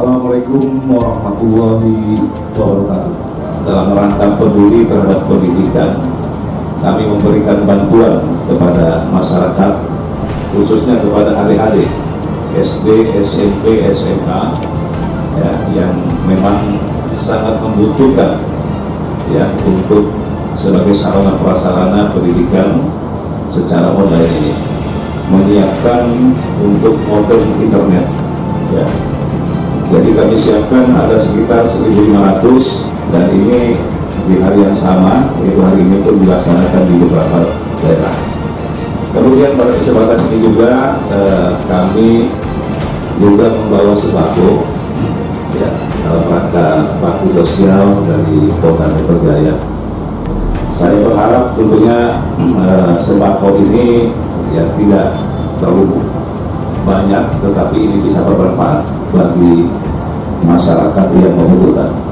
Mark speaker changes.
Speaker 1: Assalamualaikum warahmatullahi wabarakatuh. Dalam rangka peduli terhadap pendidikan, kami memberikan bantuan kepada masyarakat, khususnya kepada adik-adik SD, SMP, SMA, ya, yang memang sangat membutuhkan ya untuk sebagai sarana prasarana pendidikan secara online ini menyiapkan untuk modem internet ya jadi kami siapkan ada sekitar 1.500 dan ini di hari yang sama, yaitu hari ini pun dilaksanakan di beberapa daerah. Kemudian pada kesempatan ini juga eh, kami juga membawa sembako ya dalam rangka bakti sosial dari Polda Metro Jaya. Saya berharap tentunya eh, sembako ini ya tidak terlalu banyak, tetapi ini bisa bermanfaat bagi masyarakat yang membutuhkan.